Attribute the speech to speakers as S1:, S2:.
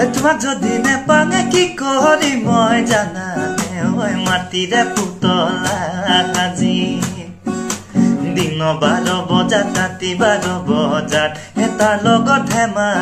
S1: তোমাক যদি নেপাঙে কি কৰি মই জানানে ঐ মাটিৰে পুতলা সাজি দিন বাৰ বজাত, ৰাতি বাৰ বজাত এটাৰ লগত ধেমালি